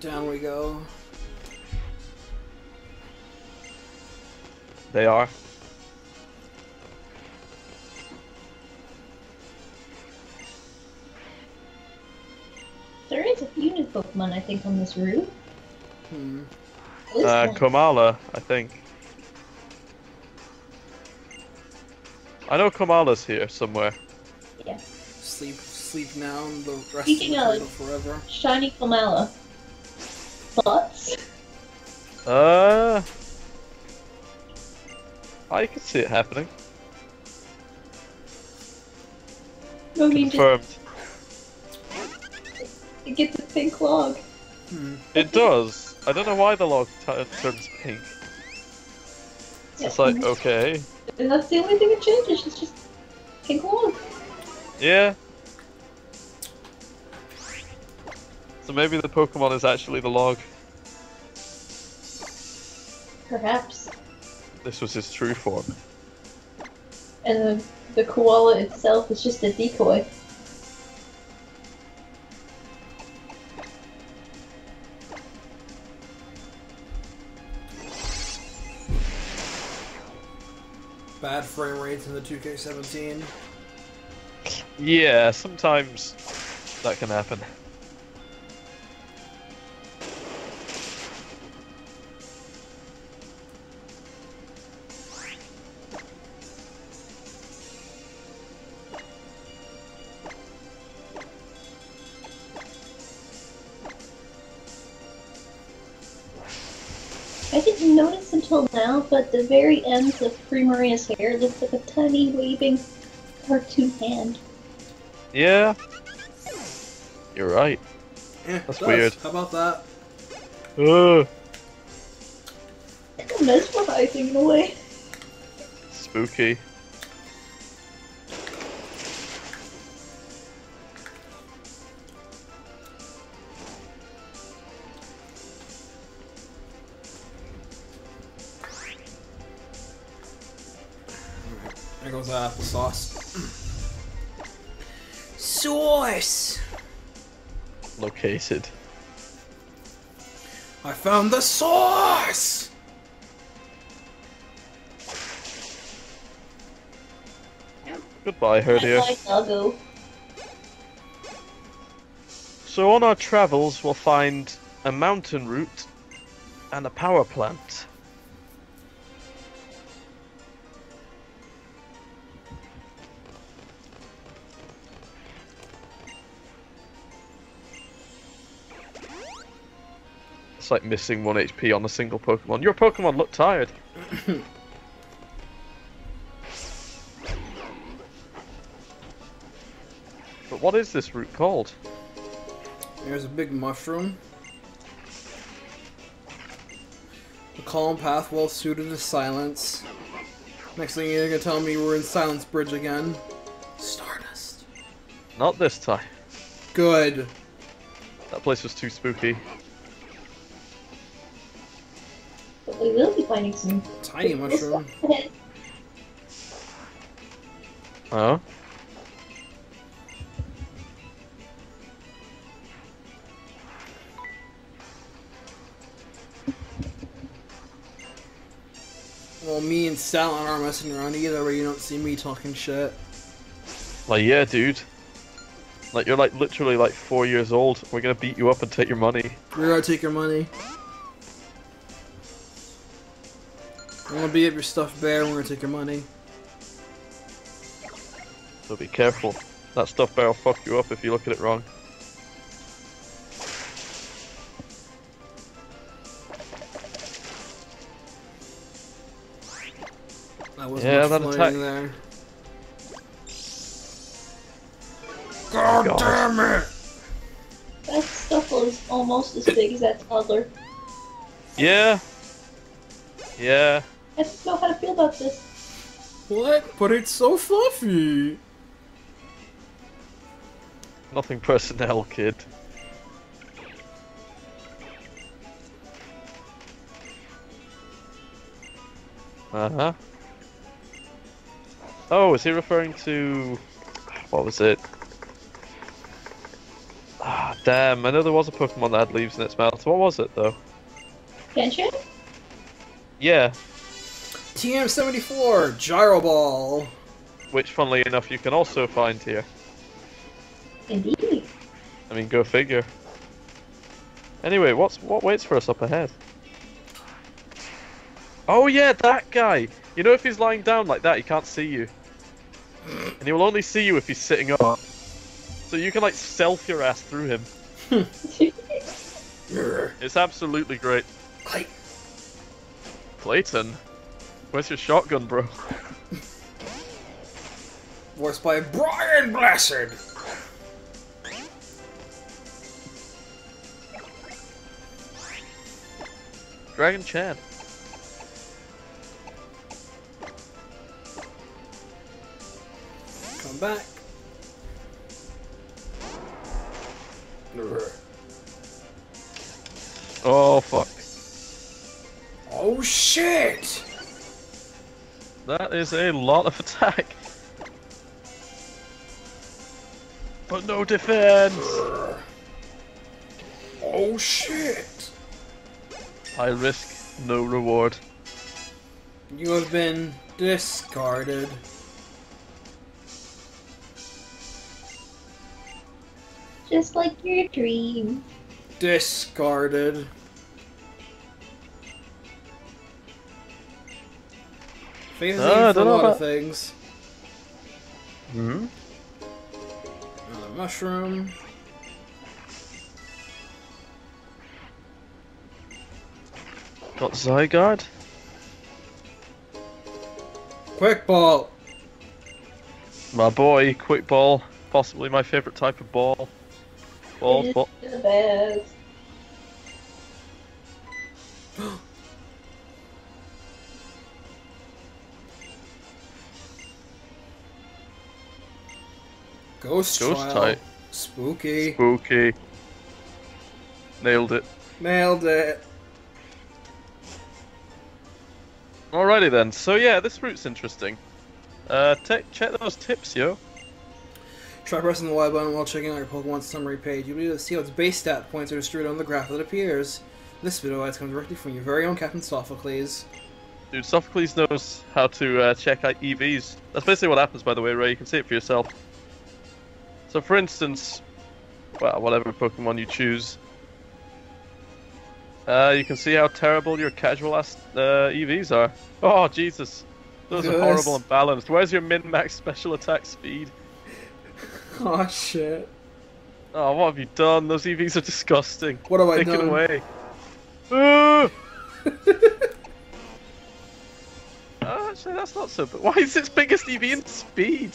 Down we go. They are. There is a few new Pokemon, I think, on this route. Hmm. Uh, one. Komala, I think. I know Komala's here somewhere. yeah. Sleep, sleep now, and the rest Speaking of the of- forever. Shiny Komala. Thoughts? Uh, I can see it happening. I mean, Confirmed. just to get the pink log. Hmm. It does. I don't know why the log t- turns pink. It's just Yeah, like, okay. And that's the only thing it changes, it's just pink log. Yeah. So maybe the Pokemon is actually the log. Perhaps. This was his true form. And the, the koala itself is just a decoy. Bad frame rates in the 2K17. Yeah, sometimes that can happen. Now, but the very ends of Primarina's hair looks like a tiny waving cartoon hand. Yeah. You're right. Eh, That's it does. weird. How about that? Ugh. Kind of mesmerizing in a way. Spooky. There goes that applesauce. Sauce! Located. I found the sauce! Goodbye, Herdier. Bye. So on our travels, we'll find a mountain route and a power plant. It's like missing one HP on a single Pokemon. Your Pokemon look tired. but what is this route called? There's a big mushroom. A calm path well suited to silence. Next thing you're gonna tell me we're in Silence Bridge again. Stardust. Not this time. Good. That place was too spooky. Finding some Tiny mushroom. Oh? Well, me and Stalin aren't messing around either, where you don't see me talking shit. Like, yeah, dude. Like, you're like literally like four years old. We're gonna beat you up and take your money. We're gonna take your money. I'm gonna beat up your stuffed bear, and we're gonna take your money. So be careful. That stuff bear will fuck you up if you look at it wrong. That was Yeah, much that attack- there. Oh God, God. damn it! That Stufful is almost as big as that toddler. Yeah. Yeah. I don't know how to feel about this. What? But it's so fluffy. Nothing personnel, kid. Uh huh. Oh, is he referring to what was it? Ah, Damn, I know there was a Pokemon that had leaves in its mouth. What was it though? Genshin? Yeah, TM74 Gyro Ball. which funnily enough you can also find here. Indeed. I mean, go figure. Anyway, what's what waits for us up ahead? Oh yeah, that guy. You know, if he's lying down like that, he can't see you, and he will only see you if he's sitting up. So you can like stealth your ass through him. It's absolutely great. Clay. Clayton, where's your shotgun, bro? Voiced by Brian Blessed. Dragon Chan. Come back. Oh fuck. Oh shit! That is a lot of attack. But no defense. Oh shit! I risk, no reward. You have been discarded. Just like your dream. Discarded. Faith is Ah, for a don't lot of about- things. Hmm. Another mushroom. Got Zygarde. Quick ball. My boy, quick ball. Possibly my favorite type of ball. Ball, ball. the best. Ghost, Ghost trial. type. Spooky. Spooky. Nailed it. Nailed it. Alrighty then. So yeah, this route's interesting. Uh, te- check those tips, yo. Try pressing the Y button while checking out your Pokemon summary page. You'll be able to see how its base stat points are distributed on the graph that appears. This video adds come directly from your very own Captain Sophocles. Dude, Sophocles knows how to uh, check out EVs. That's basically what happens, by the way, Ray. You can see it for yourself. So, for instance, well, whatever Pokemon you choose, uh, you can see how terrible your casual ass uh, EVs are. Oh, Jesus. Those are horrible and balanced. Where's your min max special attack speed? Oh shit. Oh, what have you done? Those EVs are disgusting. What have I Take it done? away. Oh, actually, that's not so bad. Why is its biggest EV in speed?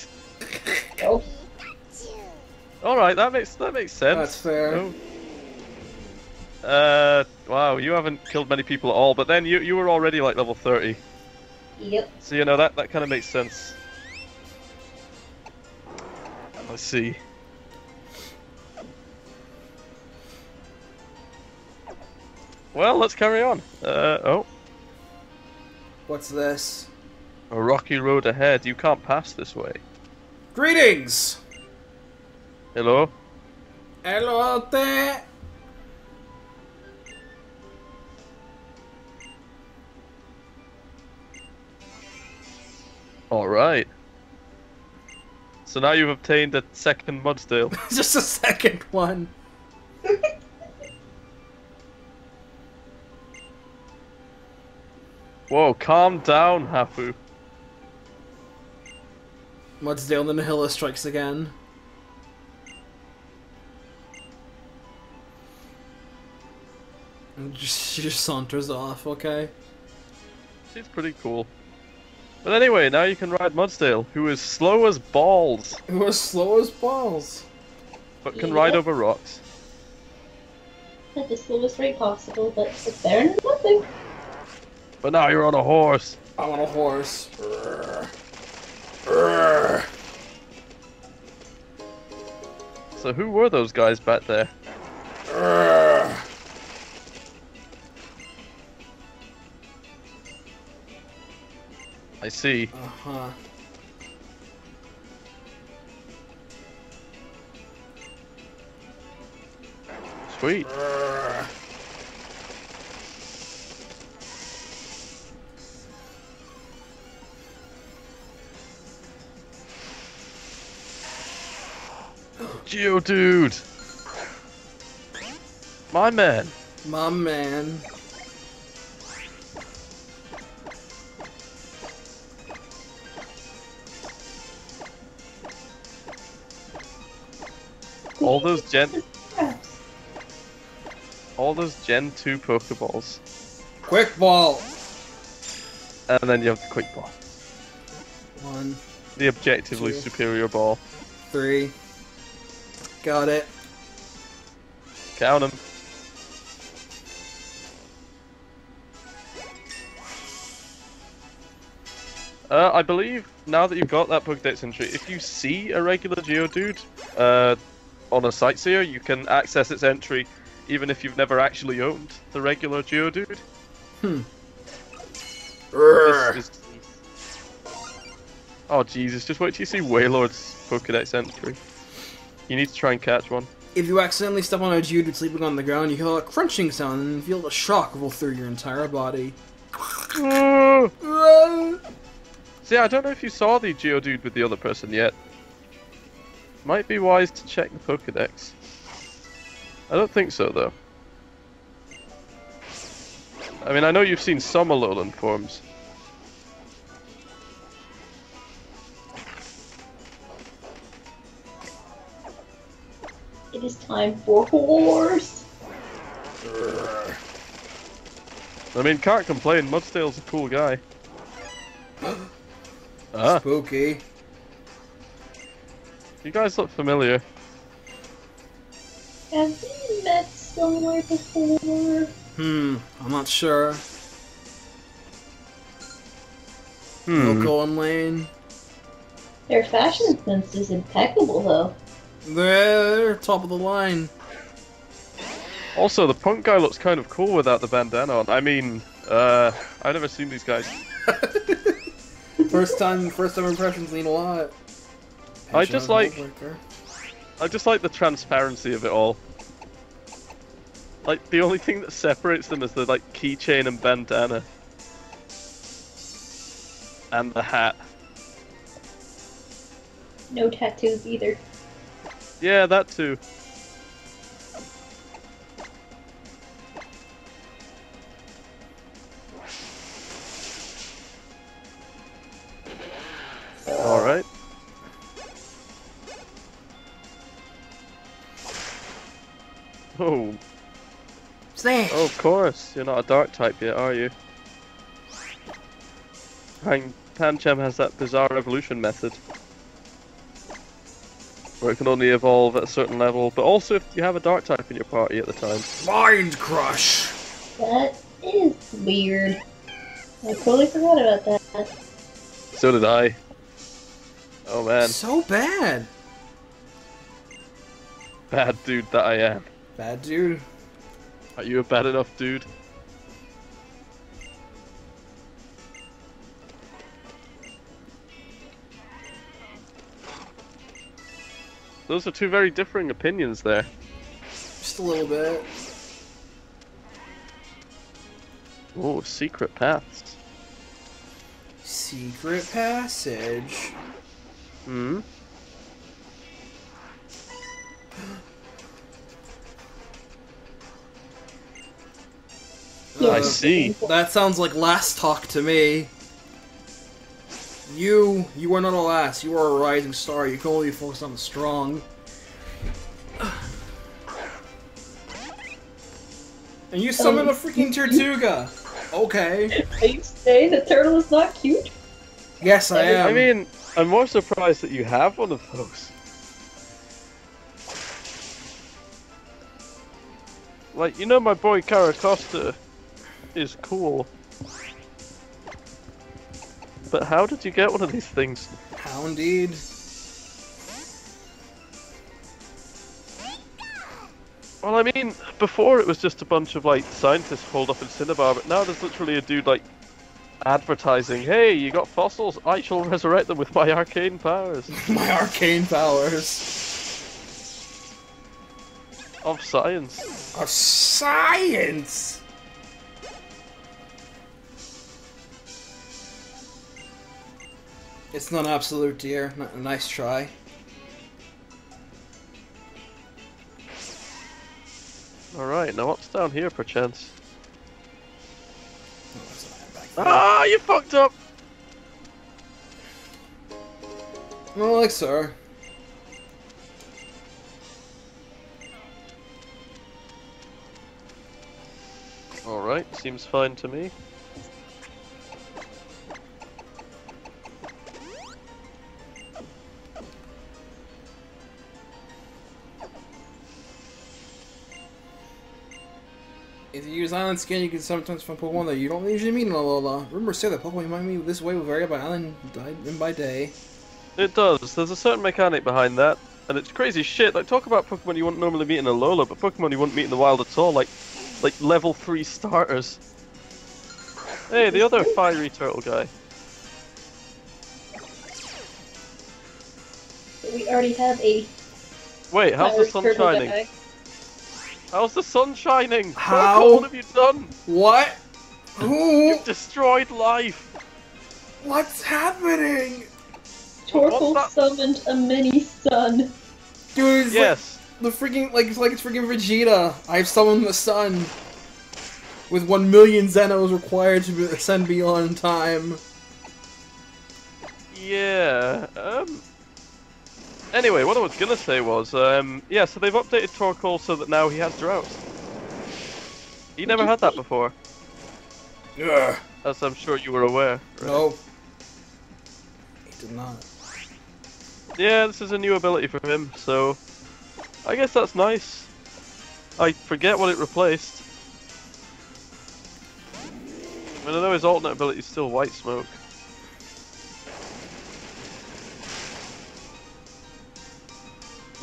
Oh, Alright, that makes that makes sense. That's fair. Oh. Uh, wow, you haven't killed many people at all, but then you you were already like level 30. yep. So you know that that kind of makes sense. Let's see. Well, let's carry on. Uh, oh, What's this? a rocky road ahead. You can't pass this way. Greetings! Hello? Hello there! Alright. So now you've obtained a second Mudsdale. Just a second one. Whoa, calm down, Hapu. Mudsdale and the Nihilus strikes again. She just saunters off, okay? She's pretty cool. But anyway, now you can ride Mudsdale, who is slow as balls, Who is slow as balls. but can ride over rocks. At the slowest rate possible, but it's better than nothing. But now you're on a horse. I'm on a horse. So who were those guys back there? I see. Uh-huh. sweet. Brrr. Geodude! My man! My man. All those Gen all those Gen 2 Pokeballs. Quick ball. And then you have the quick ball. One, The objectively Two. superior ball. three. Got it. Count 'em. Uh, I believe now that you've got that Pokedex entry, if you see a regular Geodude uh, on a Sightseer, you can access its entry even if you've never actually owned the regular Geodude. Hmm. This is... Oh Jesus, just wait till you see Wailord's Pokedex entry. You need to try and catch one. If you accidentally step on a Geodude sleeping on the ground, you hear a crunching sound and feel a shock roll through your entire body. See, I don't know if you saw the Geodude with the other person yet. Might be wise to check the Pokedex. I don't think so, though. I mean, I know you've seen some Alolan forms. It is time for horse. I mean, can't complain. Mudsdale's a cool guy. ah, Spooky. You guys look familiar. Have we met somewhere before? Hmm, I'm not sure. Hmm. Loco and Lane. Their fashion sense is impeccable, though. They're top of the line. Also, the punk guy looks kind of cool without the bandana on. I mean, uh, I've never seen these guys. First time, first time impressions mean a lot. I just like... I just like the transparency of it all. Like the only thing that separates them is the like keychain and bandana. And the hat. No tattoos either. Yeah, that too. Alright. Oh, Snake. Oh, of course. You're not a dark type yet, are you? Hang Pancham has that bizarre evolution method. Where it can only evolve at a certain level, but also if you have a dark type in your party at the time. Mind Crush. That is weird. I totally forgot about that. So did I. Oh man, So bad. bad dude that I am. Bad dude. Are you a bad enough dude? Those are two very differing opinions there. Just a little bit. Oh, secret paths. Secret passage. Hmm. I Uh, see. That sounds like last talk to me. You, you are not a last. You are a rising star. You can only focus on the strong. And you summon a freaking Tirtouga. Okay. Are you saying the turtle is not cute? Yes, I am. I mean, I'm more surprised that you have one of those. Like, you know my boy Carracosta is cool. But how did you get one of these things? how indeed. Well, I mean, before it was just a bunch of, like, scientists holed up in Cinnabar, but now there's literally a dude, like, advertising, hey, you got fossils, I shall resurrect them with my arcane powers. My arcane powers. of science. Of science! It's not absolute, dear. Not a nice try. Alright, now what's down here, perchance? Oh, not. Ah, you fucked up! No, like sir. Alright, seems fine to me. If you use island scan, you can sometimes find Pokemon that you don't usually meet in Alola. Rumors say that Pokemon you might meet this way will vary by island and by day. It does. There's a certain mechanic behind that, and it's crazy shit. Like talk about Pokemon you wouldn't normally meet in Alola, but Pokemon you wouldn't meet in the wild at all, like like level three starters. Hey, the other fiery turtle guy. We already have a Wait, how's the sun shining? guy. How's the sun shining? How? What have you done? What? Who? You've destroyed life. What's happening? Torkoal What's summoned a mini sun. Dude, it's Yes. like the freaking like it's like it's freaking Vegeta. I've summoned the sun. With one million Zenos required to ascend beyond time. Yeah. Um. Anyway, what I was gonna say was, um, yeah. So they've updated Torkoal so that now he has drought. He never had that before, Yeah. as I'm sure you were aware. right? No. He did not. Yeah, this is a new ability for him, so I guess that's nice. I forget what it replaced. I mean, I know his alternate ability is still White Smoke.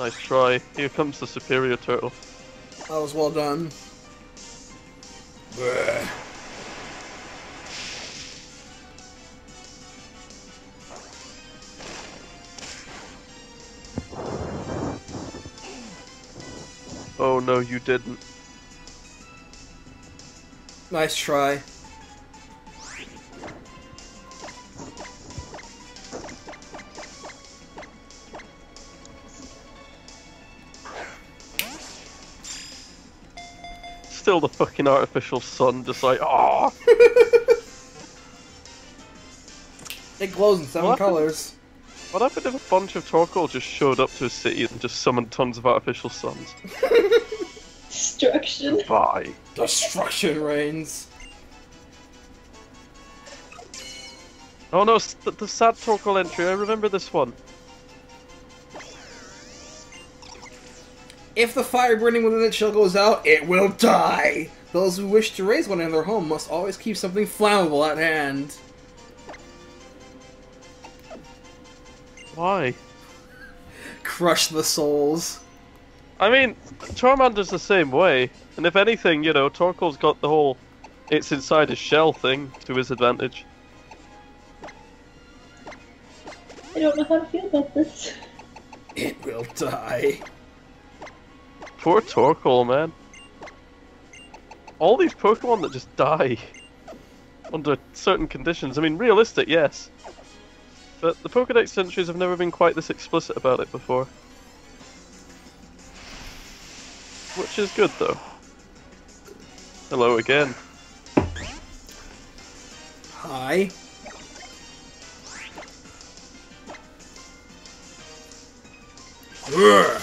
Nice try. Here comes the superior turtle. That was well done. Oh no, you didn't. Nice try. Still the fucking artificial sun, just like, ah. It glows in seven What? colors. What happened if a bunch of Torkoal just showed up to a city and just summoned tons of artificial suns? Destruction. Bye. Destruction reigns. Oh no, the, the sad Torkoal entry, I remember this one. If the fire burning within its shell goes out, it will die. Those who wish to raise one in their home must always keep something flammable at hand. Why? Crush the souls. I mean, Charmander's the same way, and if anything, you know, Torkoal's got the whole it's inside his shell thing to his advantage. I don't know how to feel about this. It will die. Poor Torkoal, man. All these Pokemon that just die under certain conditions. I mean, realistic, yes. But the Pokedex entries have never been quite this explicit about it before. Which is good, though. Hello again. Hi. Ugh.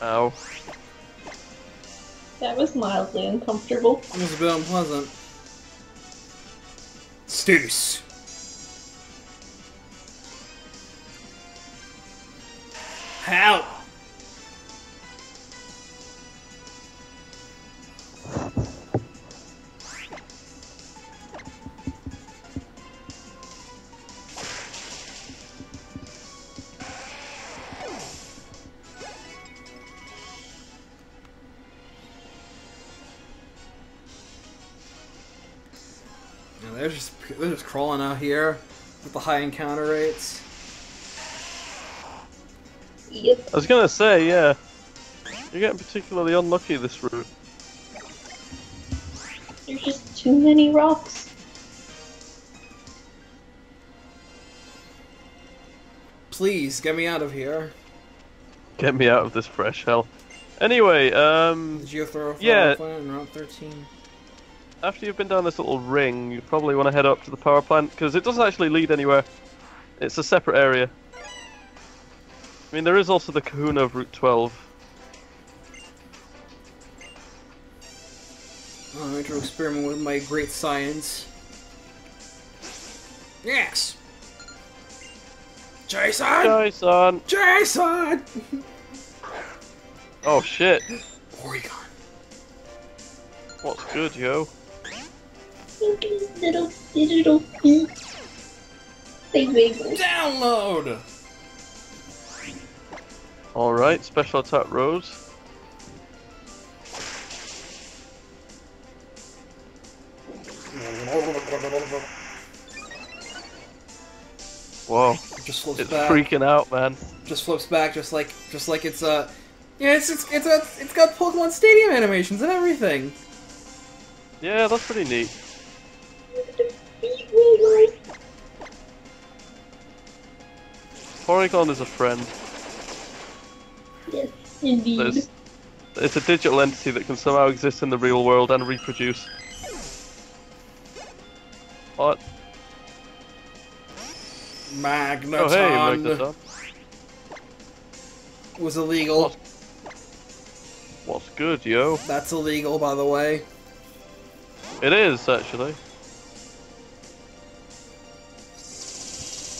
Ow. That was mildly uncomfortable. It was a bit unpleasant. Status. Help! They're just crawling out here with the high encounter rates. idiots. I was gonna say, yeah. You're getting particularly unlucky this route. There's just too many rocks. Please get me out of here. Get me out of this fresh hell. Anyway, um, Did you throw a Yeah. planet in Route 13? After you've been down this little ring, you probably want to head up to the power plant because it doesn't actually lead anywhere. It's a separate area. I mean, there is also the Kahuna of Route 12. I'm going to experiment with my great science. Yes! Jason! Jason! Jason! Oh shit! Oregon. What's good, yo? Little digital feet. They. Download! Alright, special attack rose. Whoa, Just flips it's back. freaking out, man. Just flips back, just like, just like it's uh, yeah, it's it's it's a, it's got Pokemon Stadium animations and everything. Yeah, that's pretty neat. Feet. Porygon is a friend. Yes, indeed. There's, it's a digital entity that can somehow exist in the real world and reproduce. What? Magneton Oh hey, Magneton. was illegal. What's good, yo? That's illegal, by the way. It is, actually.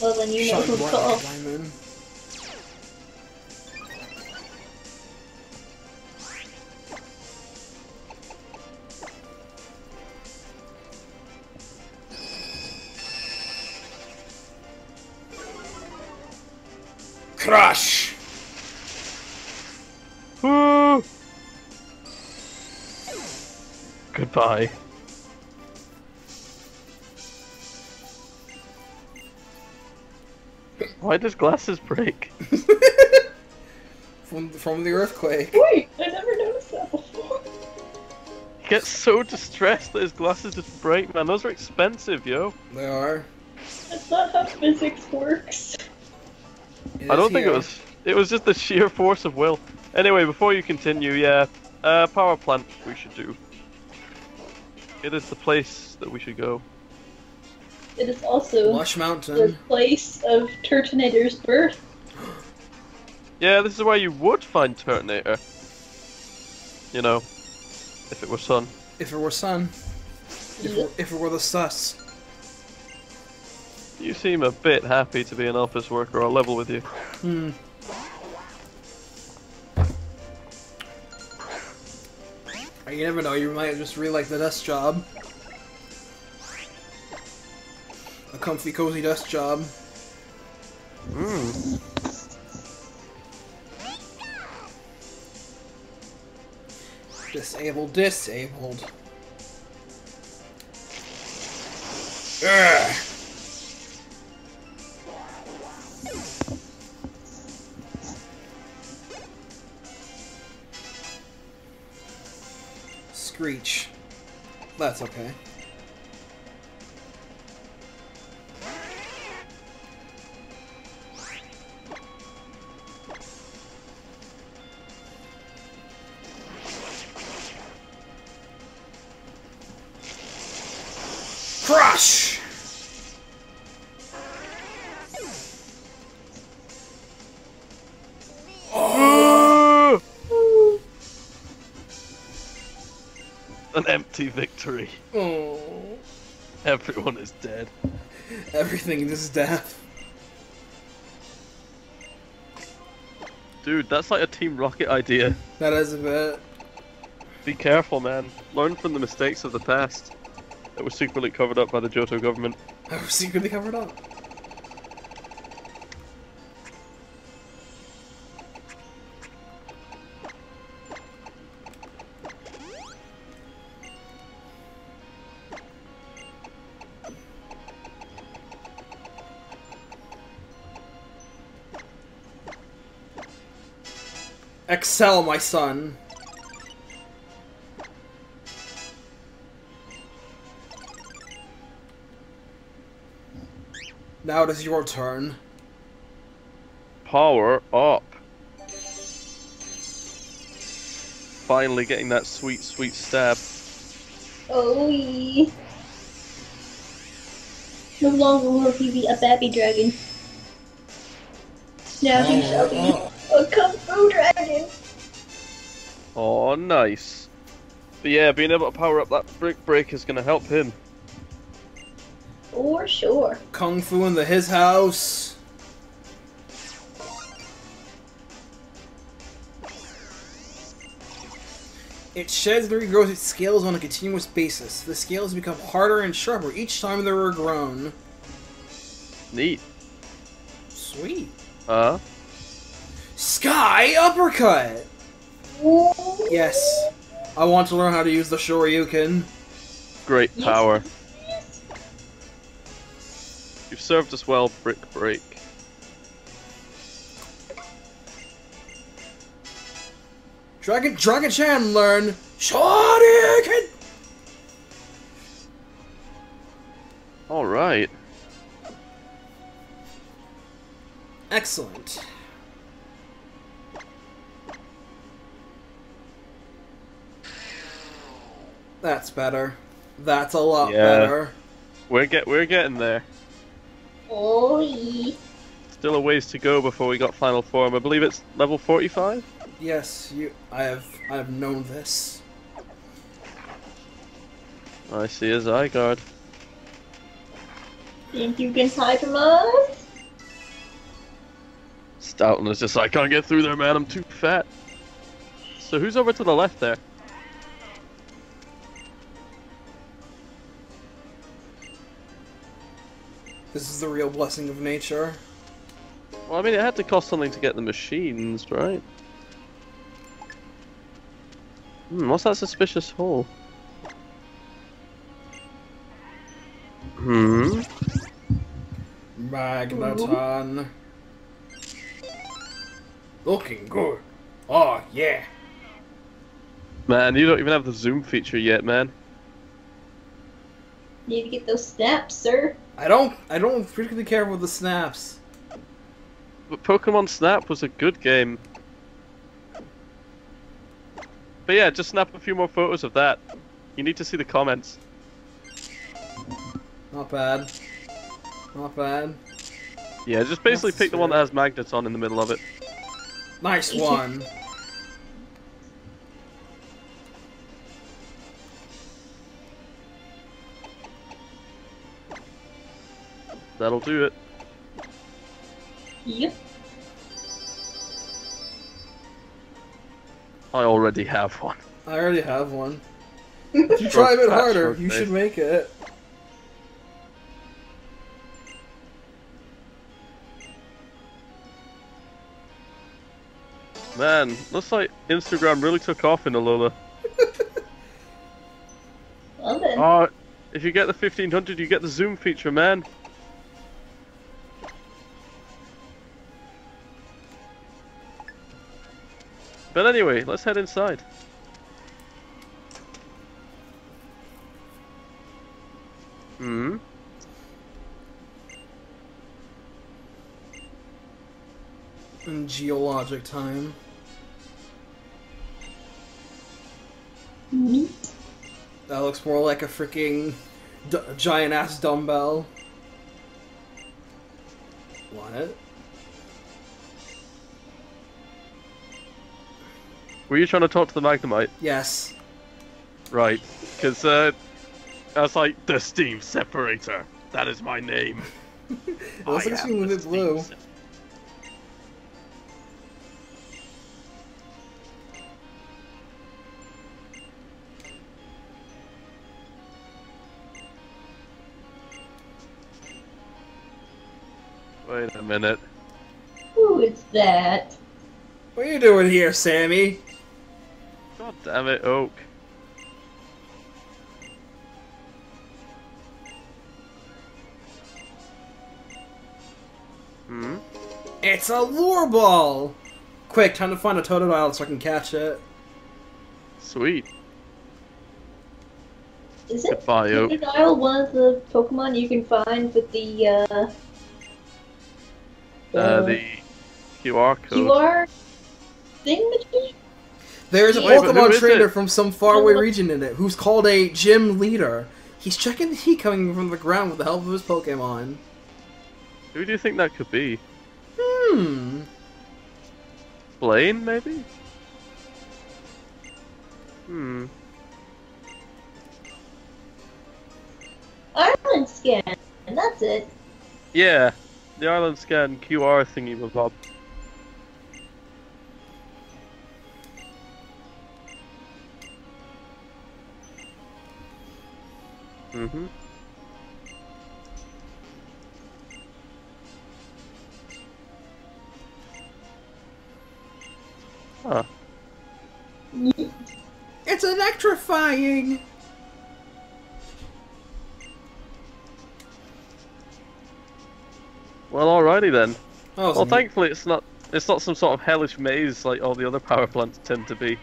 Well, then you know Shut who Black called. Crush! Woo! Goodbye. Why does glasses break? From, from the earthquake. Wait, I never noticed that before. He gets so distressed that his glasses just break, man. Those are expensive, yo. They are. That's not how physics works. It I don't think it was. It was just the sheer force of will. Anyway, before you continue, yeah, uh, power plant we should do. It is the place that we should go. It is also Lush the place of Turtonator's birth. Yeah, this is where you would find Turtonator. You know, if it were sun. If it were sun. If it were, if it were the sus. You seem a bit happy to be an office worker. I'll level with you. Hmm. You never know, you might just really like the desk job. A comfy, cozy desk job. Mm. Disabled, disabled. Ugh. Screech. That's okay. An empty victory. Oh, Everyone is dead. everything is death. Dude, that's like a Team Rocket idea. That is a bit. Be careful, man. Learn from the mistakes of the past that were secretly covered up by the Johto government. I was secretly covered up. Excel, my son. Now it is your turn. Power up. Finally getting that sweet, sweet stab. Oh, yeah. No longer will he be a baby dragon. Now he shall be a kung fu dragon. Oh, nice. But yeah, being able to power up that brick break is going to help him. For sure. Kung Fu in the his house. It sheds and regrows its scales on a continuous basis. The scales become harder and sharper each time they are regrown. Neat. Sweet. Uh, Sky Uppercut! Yes. I want to learn how to use the Shoryuken. great Yes. You've served us well, brick break. Dragon Dragon Chan learn Shoryuken! Alright. Excellent. That's better. That's a lot Yeah. better. We're get we're getting there. Oh, yeah. Still a ways to go before we got final form. I believe it's level 45? Yes, you. I have. I have known this. I see a Zygarde. Think you can hide from us? Stoutland is just like, I can't get through there, man. I'm too fat. So who's over to the left there? This is the real blessing of nature. Well, I mean, it had to cost something to get the machines, right? Hmm, what's that suspicious hole? Hmm. Magneton. Looking good. Oh yeah. Man, you don't even have the zoom feature yet, man. Need to get those snaps, sir. I don't. I don't particularly care about the snaps. But Pokemon Snap was a good game. But yeah, just snap a few more photos of that. You need to see the comments. Not bad. Not bad. Yeah, just basically That's pick the one that has magnets on in the middle of it. Nice one. That'll do it. Yep. I already have one. I already have one. If you try a bit harder, short you should make it. Man, looks like Instagram really took off in Alola. Well then. Oh, if you get the 1500, you get the zoom feature, man. But anyway, let's head inside. Hmm. In geologic time. Mhm. That looks more like a freaking d- giant ass dumbbell. What? Were you trying to talk to the Magnemite? Yes. Right, because uh, I was like, the Steam Separator. That is my name. It looks like it's am being the lit Steam blue. Sep- Wait a minute. Who is that? What are you doing here, Sammy? God damn it, Oak. Hmm? It's a lure ball! quick, time to find a Totodile so I can catch it. Sweet. Is it Goodbye, Oak. Totodile one of the Pokemon you can find with the uh, Uh, the QR code. QR thingamajig? There's a Wait, Pokemon is trainer it? from some faraway region in it who's called a gym leader. He's checking the heat coming from the ground with the help of his Pokemon. Who do you think that could be? Hmm. Blaine, maybe? Hmm. Island scan, and that's it. Yeah, the island scan QR thingy was up. Mm-hmm. Huh. It's electrifying! Well, alrighty then. Oh, Well, thankfully it's not it's not some sort of hellish maze like all the other power plants tend to be.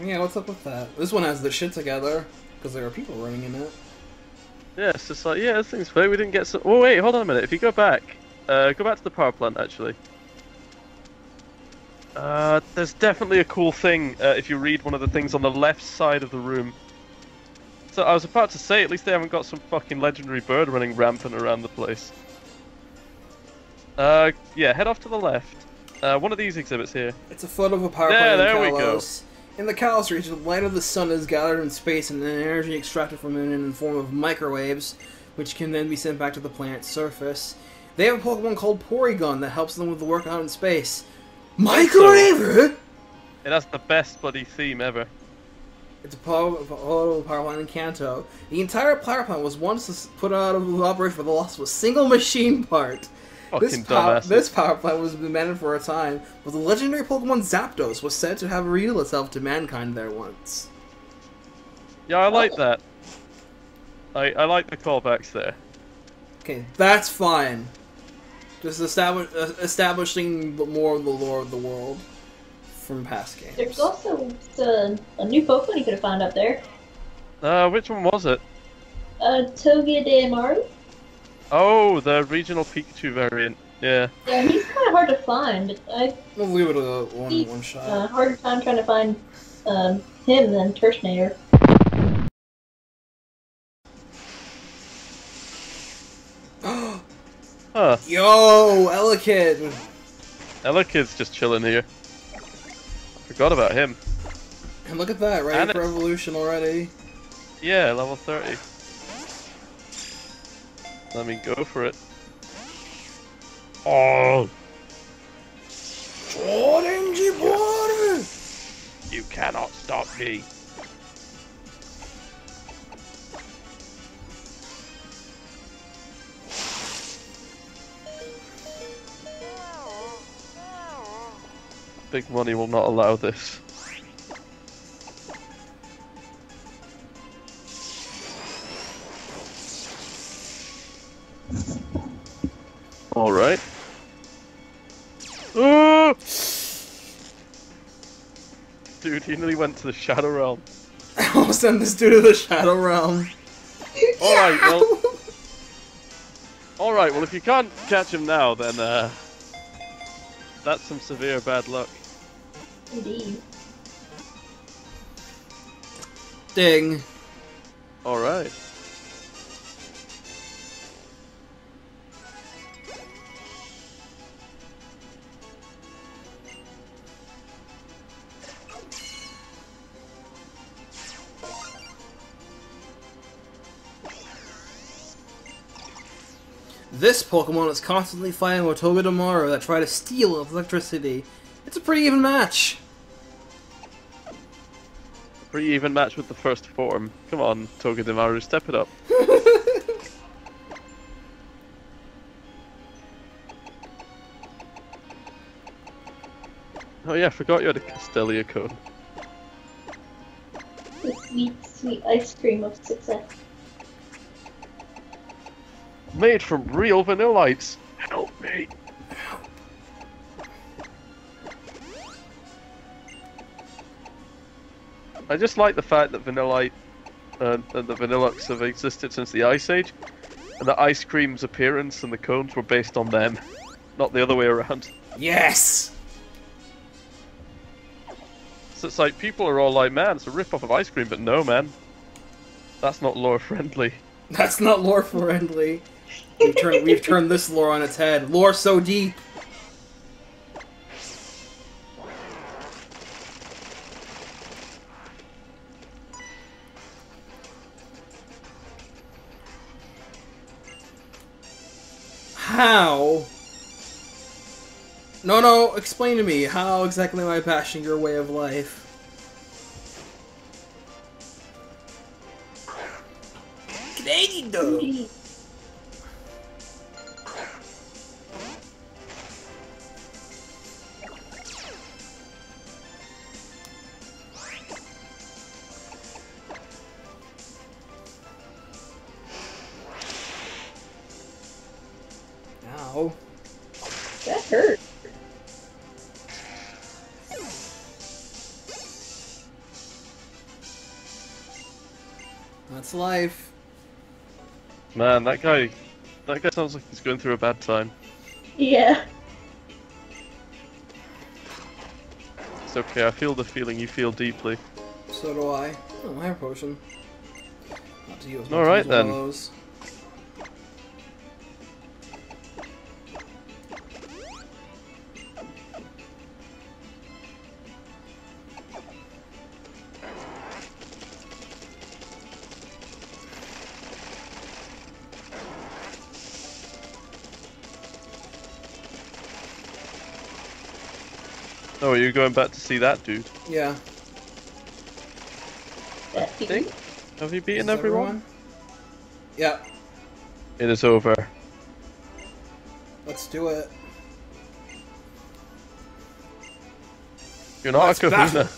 Yeah, what's up with that? This one has the shit together, because there are people running in it. Yeah, it's just like yeah, this thing's fine. We didn't get some. Oh wait, hold on a minute. If you go back, uh, go back to the power plant actually. Uh, there's definitely a cool thing uh, if you read one of the things on the left side of the room. So I was about to say, at least they haven't got some fucking legendary bird running rampant around the place. Uh, yeah, head off to the left. Uh, one of these exhibits here. It's a photo of a power Yeah, plant in there we go. In the Kalos region, the light of the sun is gathered in space and then energy extracted from it in the form of microwaves, which can then be sent back to the planet's surface. They have a Pokemon called Porygon that helps them with the work out in space. Microwave? It has the best bloody theme ever. It's a power, power, power plant in Kanto. The entire power plant was once put out of operation for the loss of a single machine part. This, Fucking pow- dumbasses. this power plant was abandoned for a time, but the legendary Pokemon Zapdos was said to have revealed itself to mankind there once. Yeah, I like that. I I like the callbacks there. Okay, that's fine. Just establish, uh, establishing the- more of the lore of the world from past games. There's also uh, a new Pokemon you could have found up there. Uh, which one was it? Uh, Togedemaru. Oh, the regional Pikachu variant. Yeah. Yeah, he's kind of hard to find. I We'll leave it a one He- one shot. uh, harder time trying to find um, him than Turtonator. Huh. Yo, Elekid! Elekid's just chilling here. Forgot about him. And look at that, ready And for evolution already. Yeah, level 30. Let me go for it. Oh, Orange water! you cannot stop me. Big money will not allow this. All right. Ah! Dude, he nearly went to the Shadow Realm. I'll send this dude to the Shadow Realm. Alright, well. Alright, well, if you can't catch him now, then, uh. That's some severe bad luck. Indeed. Ding. Alright. This Pokemon is constantly fighting with Togedemaru that try to steal electricity. It's a pretty even match. Pretty even match with the first form. Come on, Togedemaru, step it up. Oh yeah, I forgot you had a Casteliacone. The sweet, sweet ice cream of success made from real vanillites. Help me. I just like the fact that vanillite uh, um, and the vanilluxe have existed since the Ice Age, and the ice cream's appearance and the cones were based on them, not the other way around. Yes! So it's like, people are all like, man, it's a rip-off of ice cream, but no, man. That's not lore friendly. That's not lore friendly. We've turned, we've turned this lore on its head. Lore so deep. How? No, no, explain to me. How exactly am I bashing your way of life? Crédito! Ow. That's life. Man, that guy, that guy sounds like he's going through a bad time. Yeah. It's okay, I feel the feeling you feel deeply. So do I. Oh, hyper potion. Not to Oh, you're you going back to see that dude? Yeah. That Think? Have you beaten that everyone? Yeah. It is over. Let's do it. You're not Let's a kahuna. battle.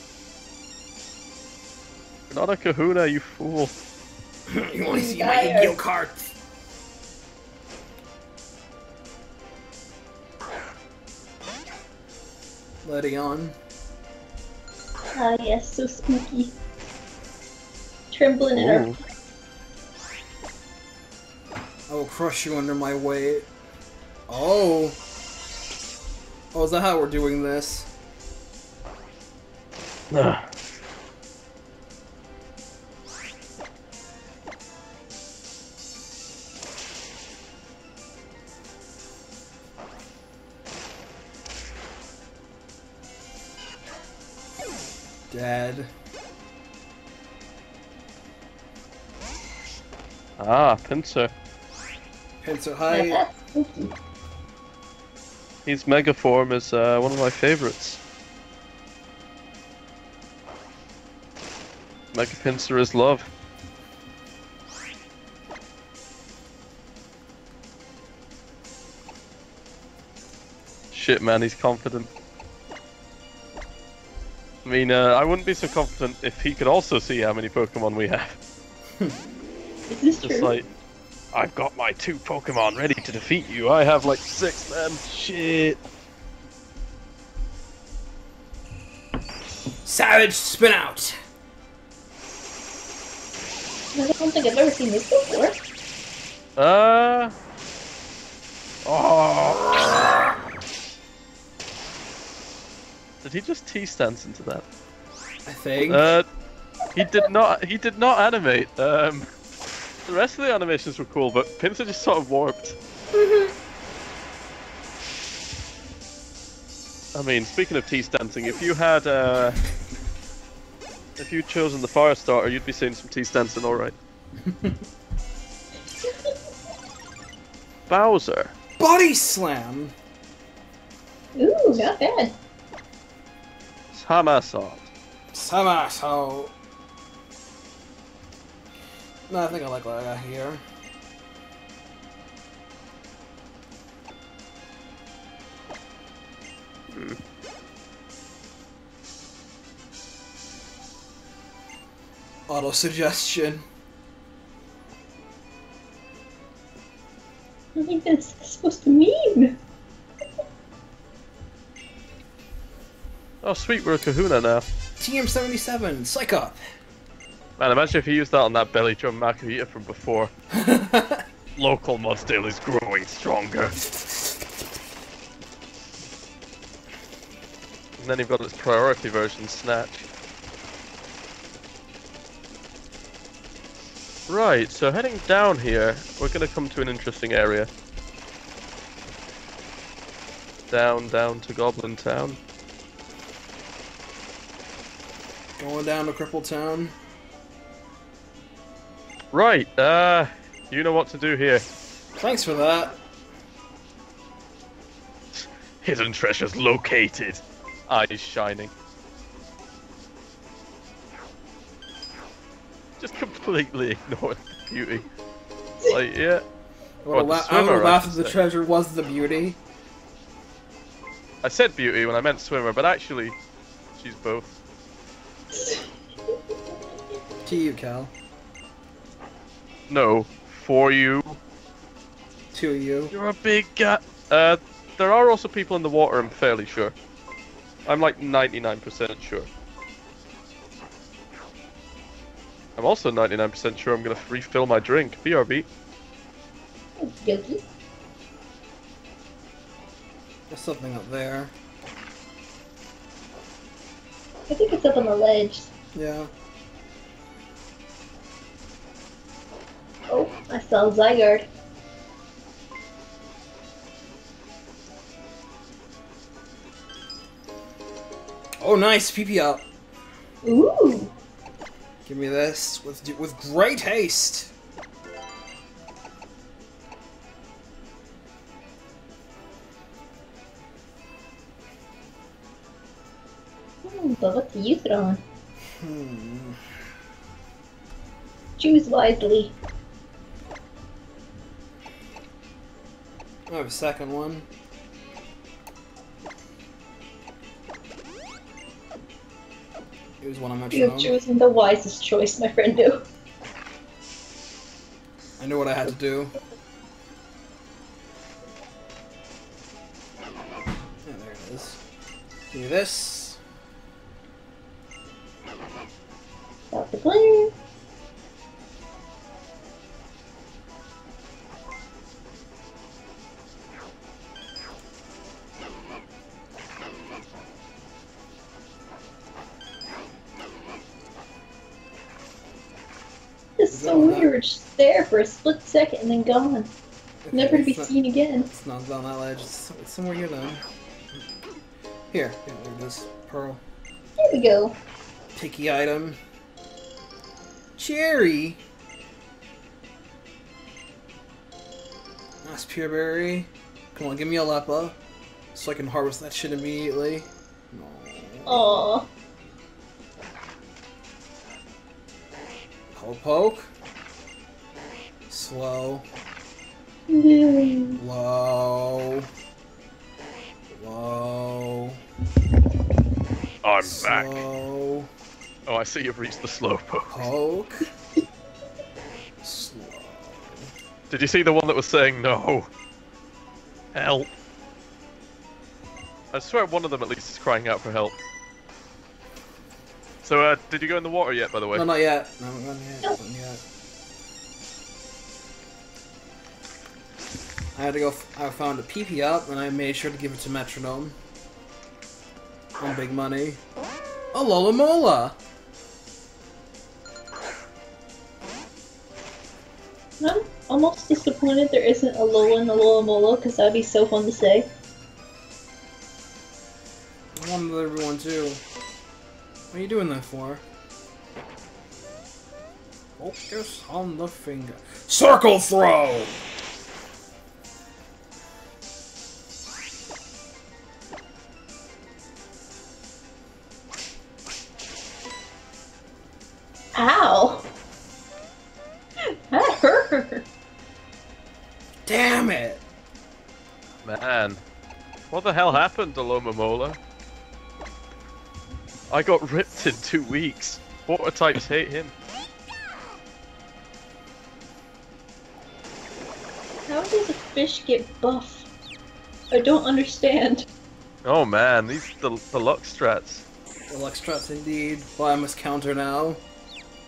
You're not a kahuna, you fool. you want to see my Liar. Yu-Gi-Oh cards? Letty on. Ah, yes, so spooky. Trembling in our I will crush you under my weight. Oh. Oh, is that how we're doing this? Ah. Pinsir. Pinsir height. That's spooky. His Megaform is uh, one of my favorites. Mega Pinsir is love. Shit, man, he's confident. I mean, uh, I wouldn't be so confident if he could also see how many Pokemon we have. Is this Just true? like, I've got my two Pokemon ready to defeat you. I have like six, man. Shit. Savage spin out. I don't think I've ever seen this before. Uh. Oh. Did he just T stance into that? I think. Uh, he did not. He did not animate. Um, the rest of the animations were cool, but Pinsir just sort of warped. I mean, speaking of T stancing, if you had uh, if you'd chosen the fire starter, you'd be seeing some T stancing, all right. Bowser. Body slam. Ooh, not bad. Samasot. Some asshole. No, I think I like what I got here. Hmm. Auto suggestion. I think that's supposed to mean. Oh, sweet, we're a kahuna now. TM77, Psych Up. Man, imagine if you used that on that belly drum Makuhita from before. Local Mudsdale is growing stronger. And then you've got its priority version, Snatch. Right, so heading down here, we're gonna come to an interesting area. Down, down to Goblin Town. Going down to Cripple Town. Right, uh, you know what to do here. Thanks for that. Hidden treasures located. Eyes shining. Just completely ignore the beauty. Like, yeah. Well, la- I would laugh if the treasure was the beauty. I said beauty when I meant swimmer, but actually, she's both. To you, Cal. No, for you. To you. You're a big guy. Uh, there are also people in the water, I'm fairly sure. I'm like 99% sure. I'm also 99% sure I'm gonna refill my drink. BRB. Yogi. There's something up there. I think it's up on the ledge. Yeah. Oh, I saw Zygarde. Oh, nice. PP up. Ooh. Give me this with with great haste. Hmm, but what to you on? Hmm. Choose wisely. I have a second one. Here's one I You have chosen the wisest choice, my friend. Do. I knew what I had to do. Yeah, there it is. Me this. Stop the plane. There for a split second and then gone. Okay, Never to be not- seen again. It's not on that ledge. It's, it's somewhere here then. Here. Yeah, there it is. Pearl. Here we go. Picky item. Cherry. Nice pure berry. Come on, give me a Leppa. So I can harvest that shit immediately. No. Aww. Poke poke. Slow. Mm. Low. Low. I'm back. Slow. Oh, I see you've reached the slow poke. Poke. Slow. Did you see the one that was saying no? Help. I swear one of them at least is crying out for help. So, uh, did you go in the water yet, by the way? No, not yet. No, not yet. Not yet. I had to go. F- I found a PP up, and I made sure to give it to Metronome. On big money. Alomomola. I'm almost disappointed there isn't a Lola and a Lola Mola because that'd be so fun to say. I wanted everyone too. What are you doing that for? Focus on the finger. Circle throw. Ow! That hurt! Damn it! Man, what the hell happened to Lomamola? I got ripped in two weeks. Water types hate him. How does a fish get buff? I don't understand. Oh man, these the the luck strats. Electrat indeed. Well, I must counter now.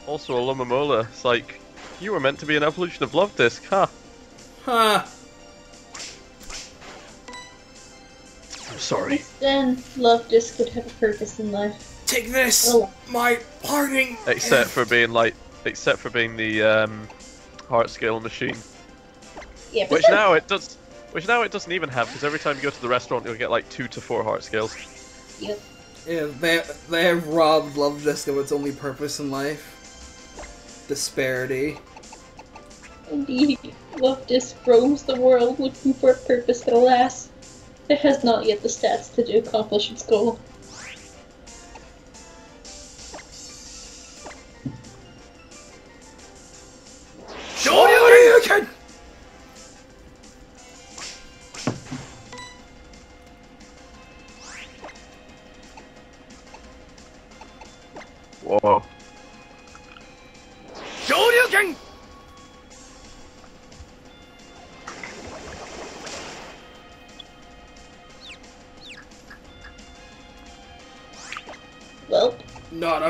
Also, a Lumamola. It's like, you were meant to be an evolution of Luvdisc, huh? Huh. I'm sorry. Then Luvdisc could have a purpose in life. Take this! Oh. My parting! Except for being like, except for being the um, heart scale machine, Yeah, which now it does, which now it doesn't even have because every time you go to the restaurant you'll get like two to four heart scales. Yep. Yeah, they, they have robbed Luvdisc of its only purpose in life. Disparity. Indeed, Luvdisc roams the world looking for a purpose, but alas, it has not yet the stats to do accomplish its goal. Shoryuken! Whoa.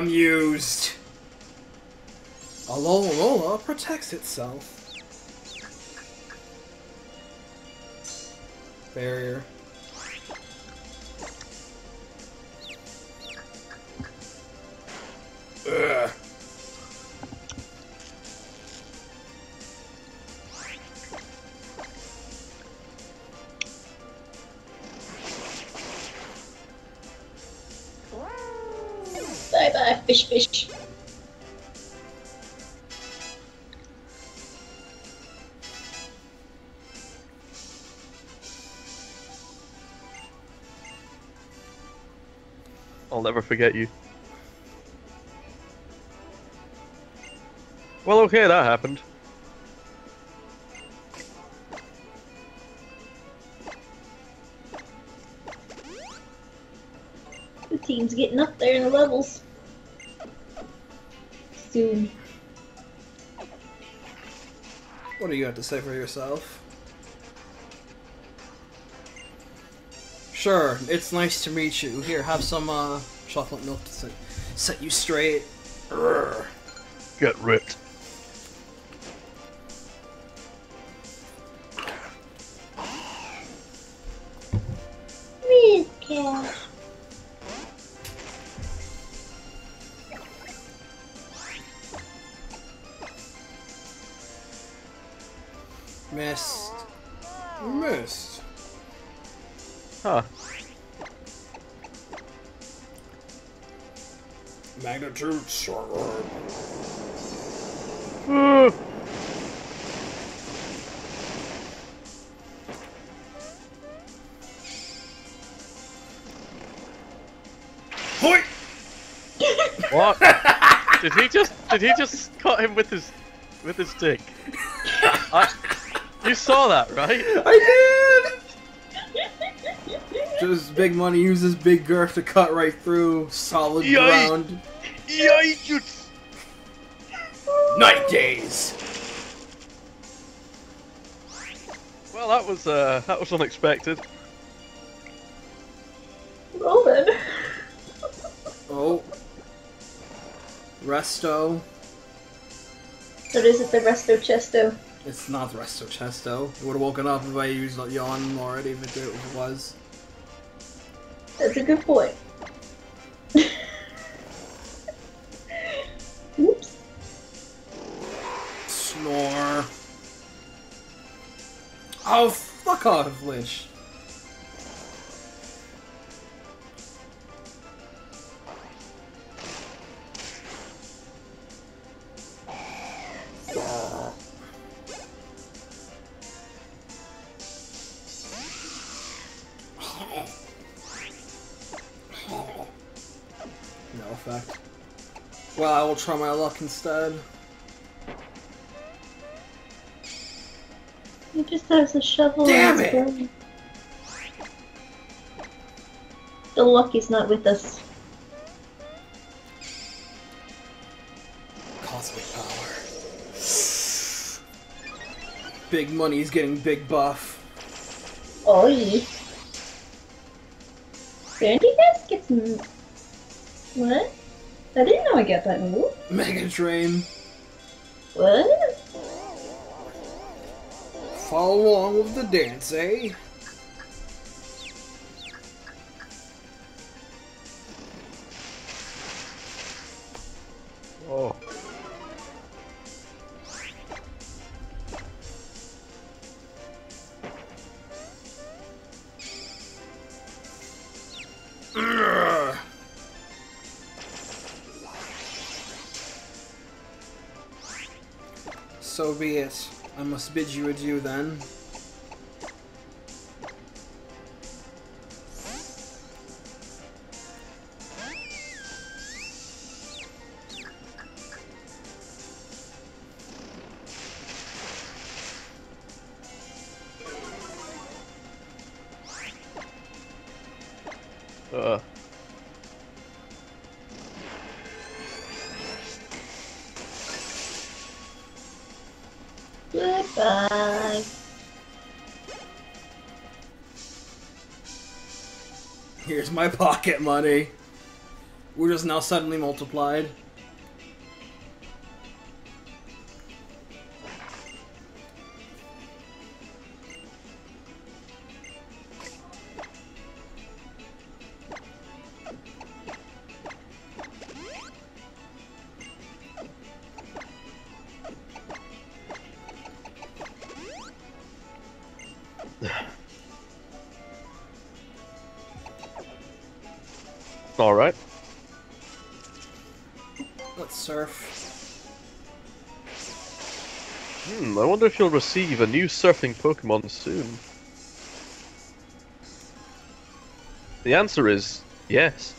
Amused. Alola protects itself. Barrier. Ugh. Fish fish. I'll never forget you. Well, okay, that happened. The team's getting up there in the levels. Soon. What do you have to say for yourself? Sure, it's nice to meet you. Here, have some uh, chocolate milk to set, set you straight. Urgh. Get ripped. Miss Cash. Magnitude sword. Hoi! What? did he just did he just cut him with his with his stick? I, you saw that, right? I did! Just big money uses big girth to cut right through solid Yikes. ground. Yikes! Night days. Well, that was uh, that was unexpected. Well then. Oh. Resto. Or is it the Resto Chesto? It's not Resto Chesto. It would have woken up if I used Yawn already if it, if it was. That's a good point. Off, Lich. No effect. Well, I will try my luck instead. Just has a shovel Damn it! The luck is not with us. Cosmic power. Big money's getting big buff. Oi. Sandy Desk gets What? I didn't know I got that move. Mega Train. What? Follow along with the dance, eh? Oh. Ugh. So be it. I must bid you adieu then. Pocket money. We're just now suddenly multiplied. I wonder if you'll receive a new surfing Pokemon soon. The answer is yes.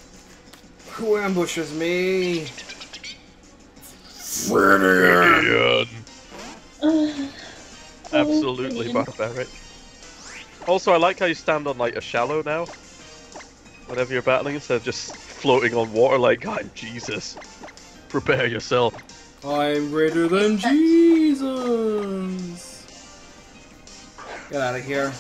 Who ambushes me? Freddy! Uh, Absolutely okay. barbaric. Also, I like how you stand on like a shallow now. Whenever you're battling, instead of just floating on water like God, Jesus. Prepare yourself. I'm greater than Jesus! Get out of here.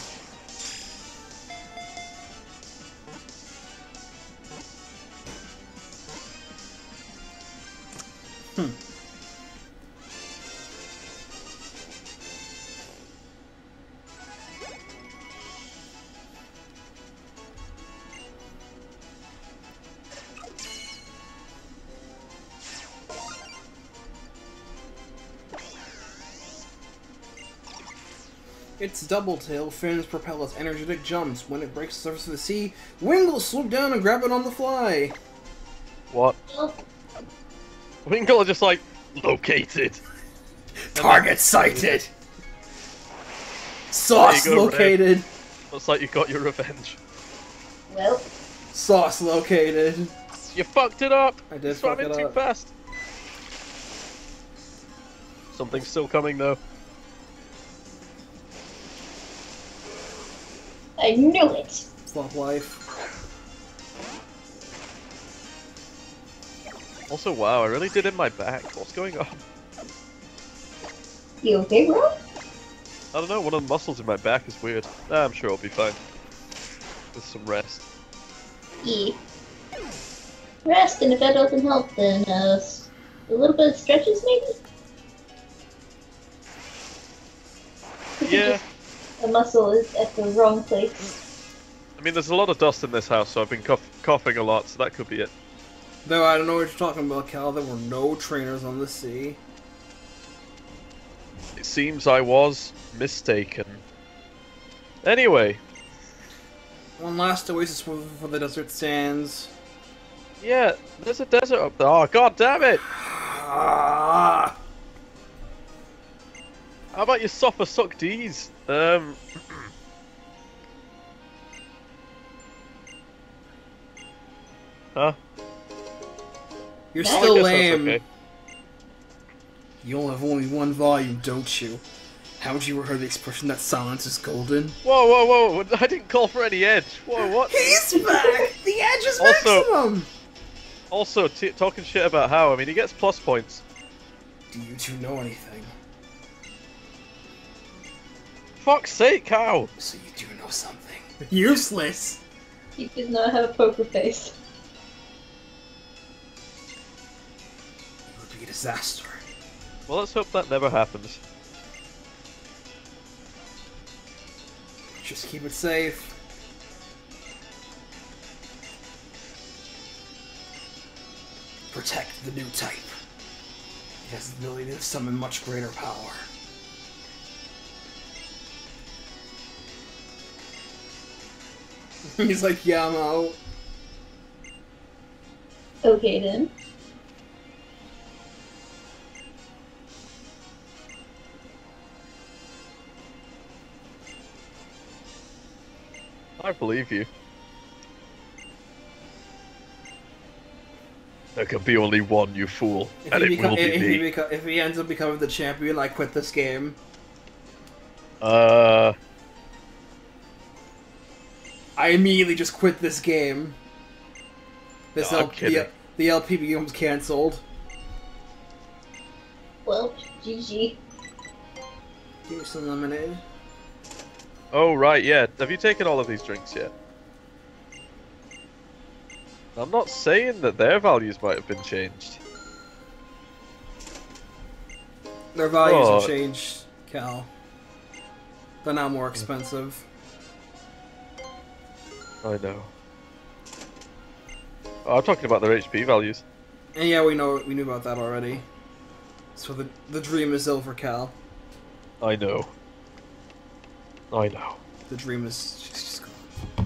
Its double tail fins propel its energetic jumps. When it breaks the surface of the sea, Wing will swoop down and grab it on the fly. What? Oh, Wingull are just like located. Target sighted! Sauce go, Ray. located! Looks like you got your revenge. well, Sauce located! You fucked it up. I did Swam in too fast. Something's still coming though. I knew it. Flop life. Also, wow, I really did in my back. What's going on? You okay, bro? I don't know. One of the muscles in my back is weird. Ah, I'm sure I'll be fine with some rest. Yeah. Rest, and if that doesn't help, then uh, s- a little bit of stretches, maybe. Could Yeah. Just A muscle is at the wrong place. I mean, there's a lot of dust in this house, so I've been cough- coughing a lot, so that could be it. Though I don't know what you're talking about, Cal. There were no trainers on the sea. It seems I was mistaken. Anyway, One last oasis for, for the desert sands. yeah, there's a desert up there. Oh, god damn it! Ah. How about your suffer suck D's? Um, huh? You're still lame. okay. You only have only one volume, don't you? Haven't you heard the expression that silence is golden? Whoa, whoa, whoa! I didn't call for any edge. Whoa, what? He's back! the edge is Also- maximum! Also, t- talking shit about how? I mean, he gets plus points. Do you two know anything? Fuck's sake, how? So you do know something. Useless! He does not have a poker face. It would be a disaster. Well, let's hope that never happens. Just keep it safe. Protect the new type. It has the ability to summon much greater power. He's like, yeah, I'm out. Okay then. I believe you. There can be only one, you fool, If and he, it beco- will be he me. beco- if he ends up becoming the champion, I quit this game. Uh, I immediately just quit this game. This No, I'm the, kidding. the LP becomes cancelled. Well, GG. Give me some lemonade. oh right, yeah. Have you taken all of these drinks yet? I'm not saying that their values might have been changed. Their values Oh. have changed, Cal. They're now more expensive. I know. Oh, I'm talking about their HP values. And yeah, we know we knew about that already. So the the dream is over, Cal. I know. I know. The dream is just, just gone.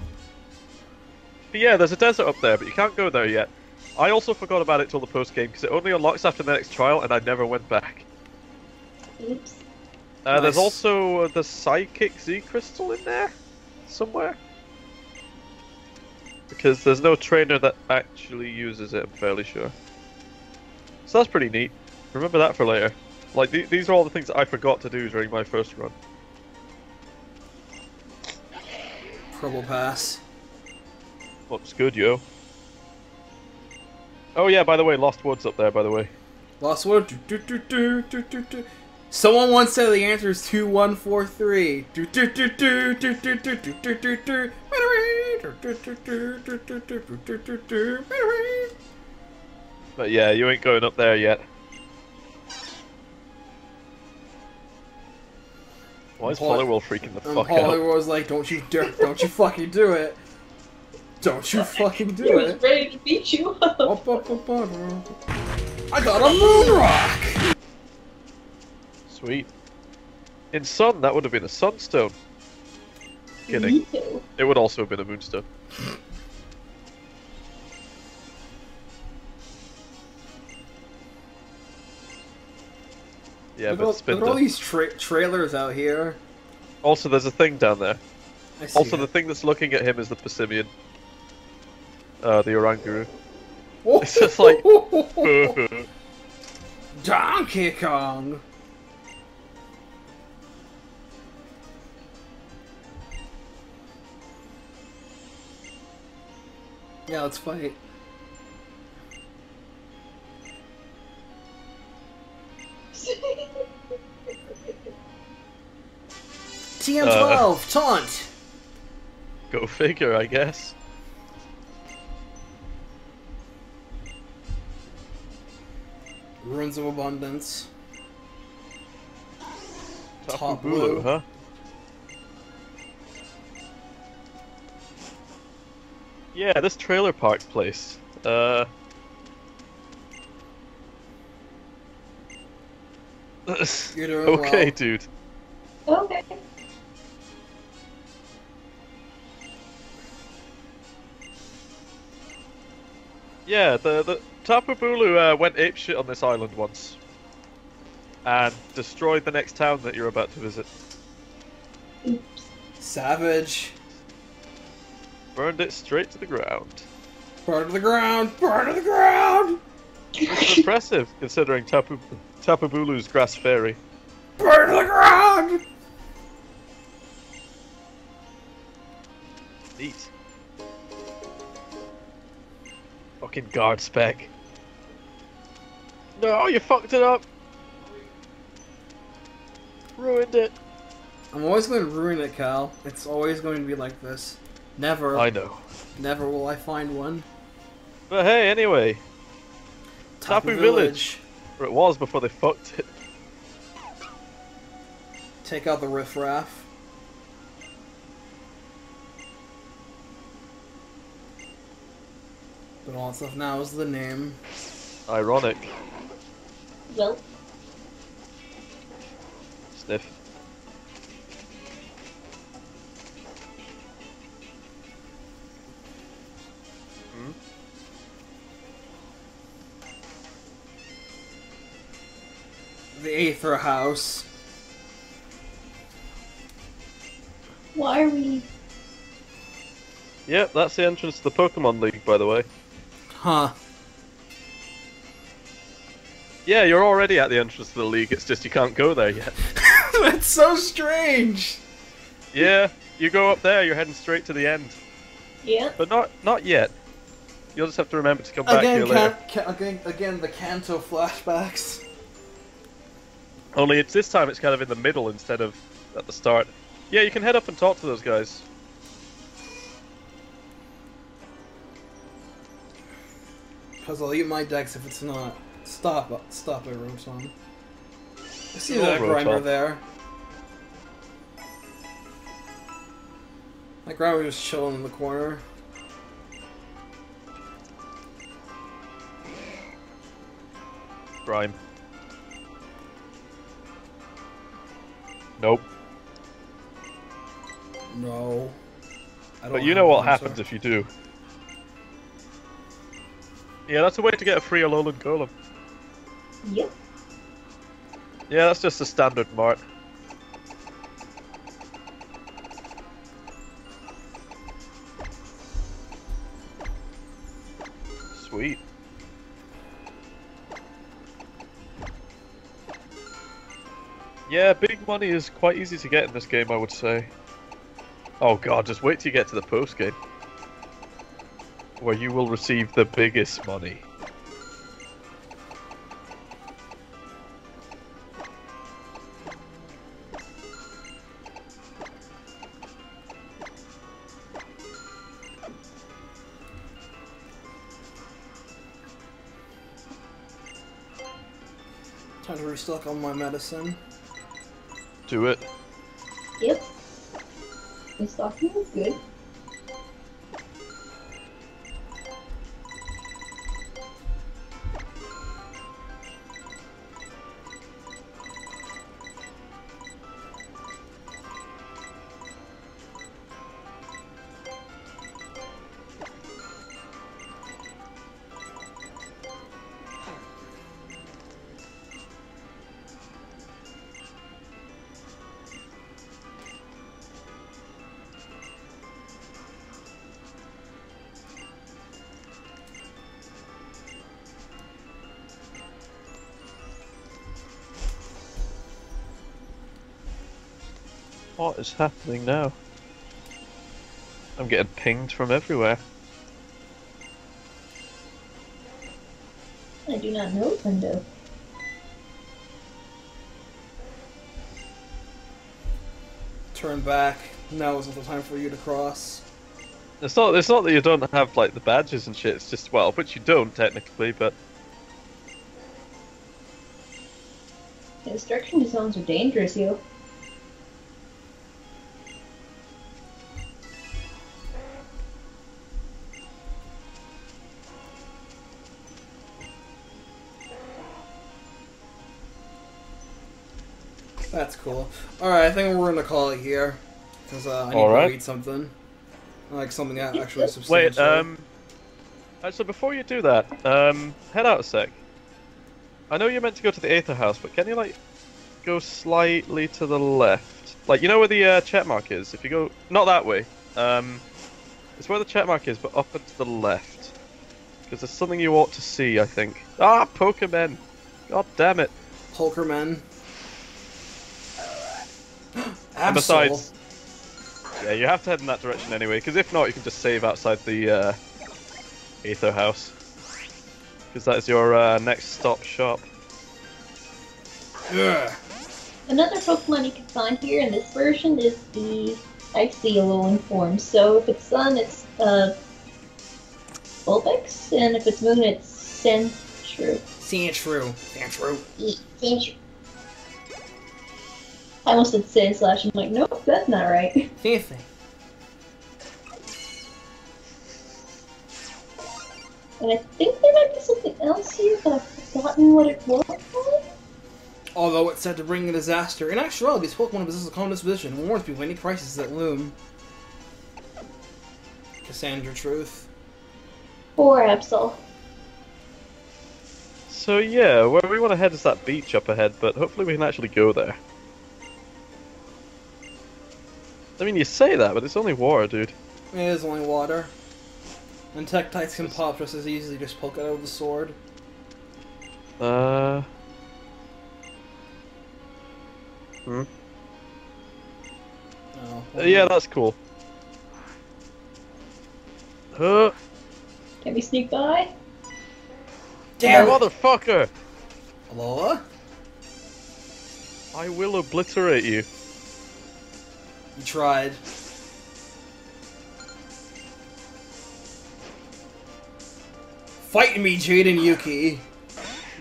But yeah, there's a desert up there, but you can't go there yet. I also forgot about it till the post game because it only unlocks after the next trial, and I never went back. Oops. Uh, There's also uh, the Psychic Z crystal in there somewhere. Because there's no trainer that actually uses it, I'm fairly sure. So that's pretty neat. Remember that for later. Like, th- these are all the things that I forgot to do during my first run. Trouble pass. Looks good, yo. Oh yeah, by the way, Lost Woods up there, by the way. Lost do, do, do, do. Someone once said the answer is 2143. But yeah, you ain't going up there yet. Why is Hollywood freaking the fuck out? Hollywell's like, don't you dare, don't you fucking do it. Don't you fucking do it. He was ready to beat you. I got a moon rock! Sweet. In Sun, that would have been a Sunstone. Kidding. Ew. It would also have been a Moonstone. Yeah, look, but at, spin look at all these tra- trailers out here. Also, there's a thing down there. I see Also, it. the thing that's looking at him is the Passimian. Uh, the Oranguru. Whoa. it's just like- Donkey Kong. Yeah, let's fight. TM12, uh, taunt. Go figure, I guess. Ruins of Abundance. Tapu Top Bulu, blue. huh? Yeah, this trailer park place. Uh. You're doing okay, well. dude. okay. Yeah, the the Tapu Bulu uh, went apeshit on this island once, and destroyed the next town that you're about to visit. Oops. Savage. Burned it straight to the ground. Burn to the ground! Burn to the ground! It's impressive considering Tapu Tapu Bulu's grass fairy. Burn to the ground! Neat. Fucking guard spec. No, you fucked it up. Ruined it. I'm always going to ruin it, Cal. It's always going to be like this. Never, I know. never will I find one. But hey, anyway, Tapu Village. Or it was before they fucked it. Take out the riffraff. But all that stuff now is the name. Ironic. Well, The Aether House. why are we? Yep, that's the entrance to the Pokemon League, by the way. Huh. Yeah, you're already at the entrance to the league, it's just you can't go there yet. That's so strange! Yeah, you go up there, you're heading straight to the end. Yeah. But not not yet. You'll just have to remember to come back Again, here later. can, can, again, again, the Kanto flashbacks. Only it's this time it's kind of in the middle instead of at the start. Yeah, you can head up and talk to those guys. Because I'll eat my decks if it's not. Stop it. Stop it, Rotom. I see Hello, that Grimer there. That Grimer just chilling in the corner. Grime. Nope. No. I don't But you know what one, sir. happens if you do. Yeah, that's a way to get a free Alolan Golem. Yep. Yeah, that's just a standard mart. Sweet. Yeah, big money is quite easy to get in this game, I would say. Oh god, just wait till you get to the post game. Where you will receive the biggest money. Time to restock on my medicine. Do it. Yep. The stocking is good. What is happening now? I'm getting pinged from everywhere. I do not know, Friendo. Turn back. Now isn't the time for you to cross. It's not. It's not that you don't have like the badges and shit. It's just well, which you don't technically, but Instruction zones are dangerous, yo. Cool. Alright, I think we're gonna call it here. Because uh, I need Alright. to eat something. Like something that actually yep. substantial. wait. Um. Actually, before you do that, um, head out a sec. I know you're meant to go to the Aether House, but can you like go slightly to the left? Like you know where the uh, check mark is. If you go not that way, um, it's where the check mark is, but up and to the left. Because there's something you ought to see, I think. Ah, Pokemon! God damn it! Hulkerman. And Absol. besides, yeah, you have to head in that direction anyway, because if not, you can just save outside the uh, Aether House. Because that is your uh, next stop shop. Ugh. Another Pokemon you can find here in this version is the Icy Alolan form. So if it's Sun, it's uh, Vulpix, and if it's Moon, it's San True. Sandshrew. Sandshrew. Eat Sandshrew. I almost said Sandslash. I'm like, nope, that's not right. Same thing. And I think there might be something else here, but I've forgotten what it was. Although it's said to bring a disaster, in actuality, this Pokemon possesses a common disposition and warns people of any crises that loom. Cassandra Truth. Or Absol. So yeah, where we want to head is that beach up ahead, but hopefully we can actually go there. I mean, you say that, but it's only water, dude. It is only water. And Tektites can pop just as easily, just poke it out of the sword. Uh. Hmm. Oh, Uh, yeah, that's cool. Huh? Can we sneak by? Damn it! motherfucker! Alola? I will obliterate you. You tried. Fight me, Jaden Yuki!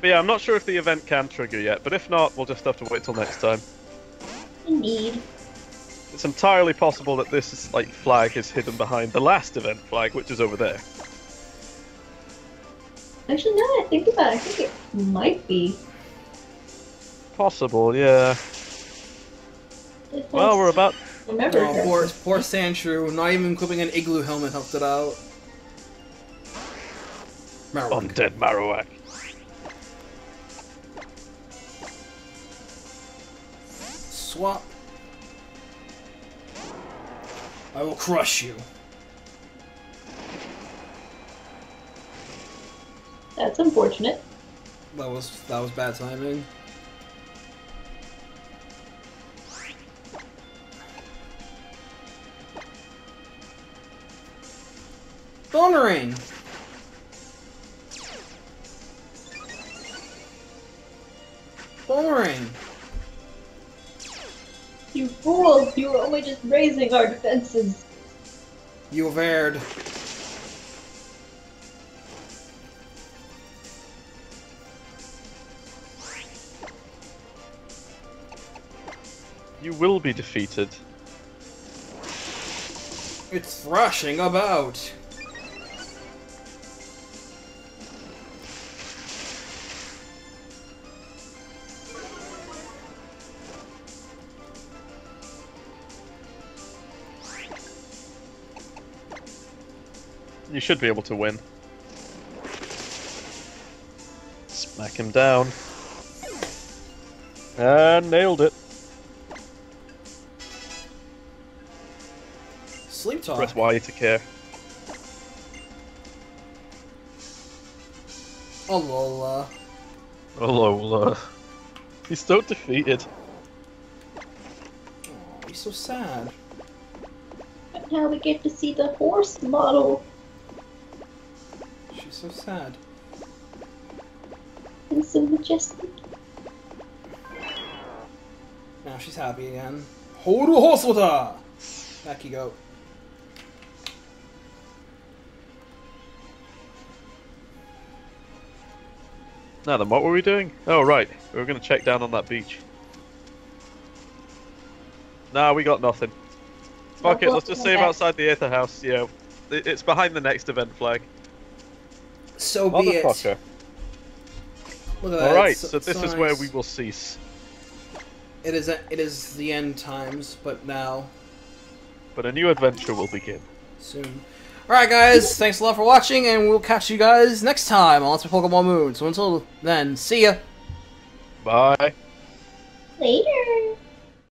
But yeah, I'm not sure if the event can trigger yet, but if not, we'll just have to wait till next time. Indeed. It's entirely possible that this like flag is hidden behind the last event flag, which is over there. Actually, now that I think about it, I think it might be. Possible, yeah. Well, we're about. Remember Oh, poor, poor Sandshrew, not even equipping an igloo helmet helped it out. Marowak. Undead Marowak. Swap. I will crush you. That's unfortunate. That was that was bad timing. Thundering! Thundering! You fool! You were only just raising our defenses. You have erred. You will be defeated. It's thrashing about. You should be able to win. Smack him down. And nailed it. Sleep talk. Press Y to care. Alola. Hello, uh, He's so defeated. Aw, he's so sad. But now we get to see the horse model She's so sad. and so majestic. Now she's happy again. Horu Hosoda! Back you go. Now then, what were we doing? Oh, right. We were going to check down on that beach. Nah, we got nothing. Fuck it, let's just save outside the Aether House. Yeah, it's behind the next event flag. So be it. Motherfucker. Look at that. Alright, it's so this so is where we will cease. It is. It is the end times, but now But a new adventure will begin. soon. Alright, guys. Thanks a lot for watching, and we'll catch you guys next time on Let's Play Pokemon Moon. So until then, see ya. Bye. Later.